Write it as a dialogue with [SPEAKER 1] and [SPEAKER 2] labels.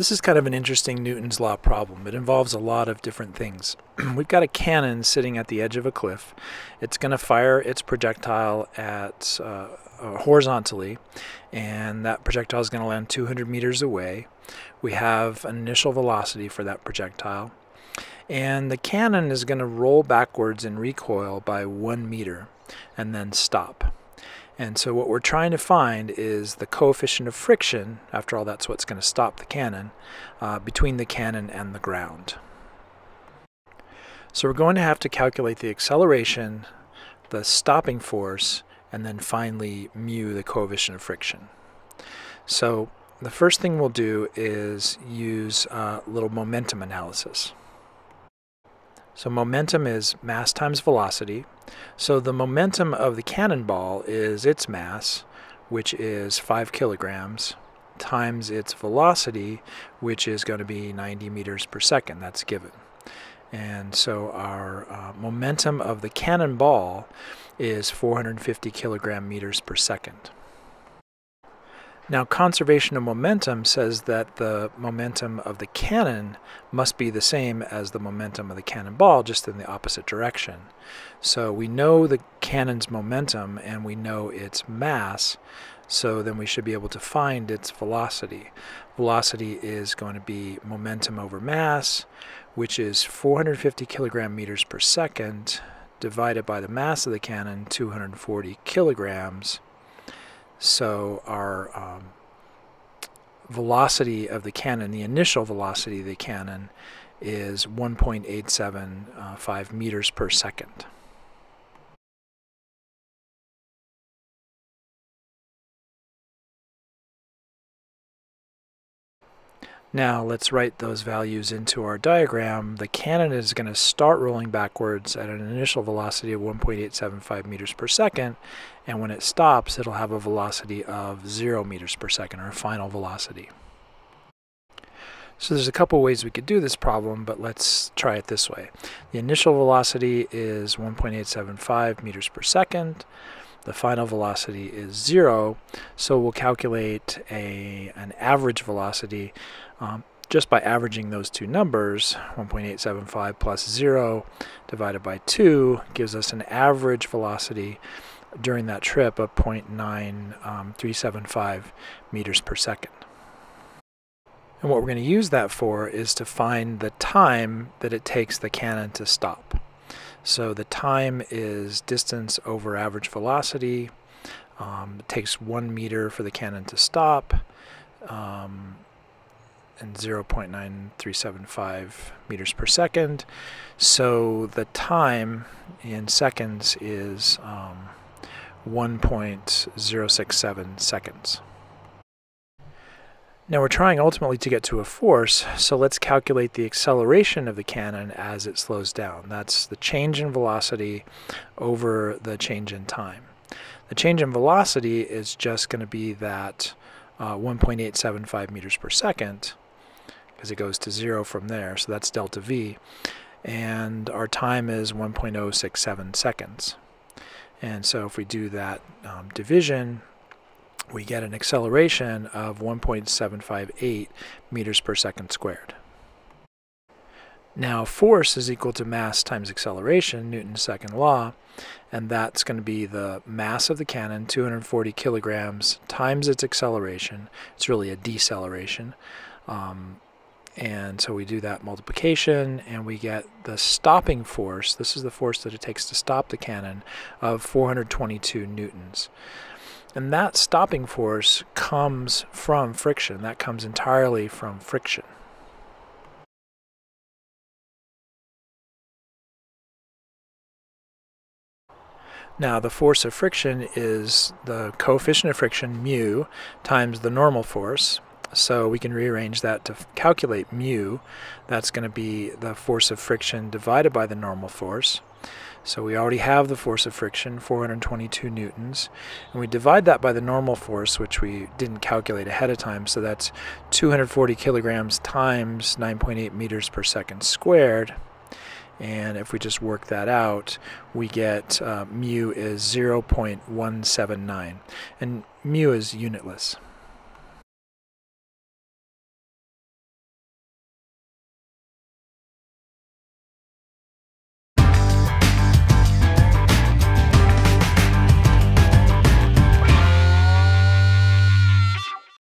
[SPEAKER 1] This is kind of an interesting Newton's law problem. It involves a lot of different things. We've got a cannon sitting at the edge of a cliff. It's going to fire its projectile at uh, uh, horizontally, and that projectile is going to land 200 meters away. We have an initial velocity for that projectile, and the cannon is going to roll backwards in recoil by one meter and then stop. And so what we're trying to find is the coefficient of friction, after all that's what's going to stop the cannon, uh, between the cannon and the ground. So we're going to have to calculate the acceleration, the stopping force, and then finally mu, the coefficient of friction. So the first thing we'll do is use a little momentum analysis. So momentum is mass times velocity. So the momentum of the cannonball is its mass, which is 5 kilograms, times its velocity, which is going to be 90 meters per second. That's given. And so our uh, momentum of the cannonball is 450 kilogram meters per second. Now, conservation of momentum says that the momentum of the cannon must be the same as the momentum of the cannonball, just in the opposite direction. So we know the cannon's momentum and we know its mass, so then we should be able to find its velocity. Velocity is going to be momentum over mass, which is 450 kilogram meters per second, divided by the mass of the cannon, 240 kilograms so our um, velocity of the cannon, the initial velocity of the cannon, is 1.875 meters per second. Now let's write those values into our diagram. The cannon is going to start rolling backwards at an initial velocity of 1.875 meters per second, and when it stops, it'll have a velocity of 0 meters per second, or a final velocity. So there's a couple ways we could do this problem, but let's try it this way. The initial velocity is 1.875 meters per second the final velocity is zero, so we'll calculate a, an average velocity um, just by averaging those two numbers, 1.875 plus 0 divided by 2 gives us an average velocity during that trip of 0.9375 um, meters per second. And what we're going to use that for is to find the time that it takes the cannon to stop. So the time is distance over average velocity. Um, it takes one meter for the cannon to stop. Um, and 0.9375 meters per second. So the time in seconds is um, 1.067 seconds. Now we're trying ultimately to get to a force, so let's calculate the acceleration of the cannon as it slows down. That's the change in velocity over the change in time. The change in velocity is just going to be that uh, 1.875 meters per second, because it goes to zero from there, so that's delta V. And our time is 1.067 seconds. And so if we do that um, division, we get an acceleration of 1.758 meters per second squared. Now force is equal to mass times acceleration, Newton's second law, and that's going to be the mass of the cannon, 240 kilograms, times its acceleration. It's really a deceleration. Um, and so we do that multiplication and we get the stopping force, this is the force that it takes to stop the cannon, of 422 newtons. And that stopping force comes from friction. That comes entirely from friction. Now the force of friction is the coefficient of friction, mu, times the normal force. So we can rearrange that to calculate mu. That's going to be the force of friction divided by the normal force. So we already have the force of friction, 422 newtons, and we divide that by the normal force, which we didn't calculate ahead of time, so that's 240 kilograms times 9.8 meters per second squared. And if we just work that out, we get uh, mu is 0.179. And mu is unitless.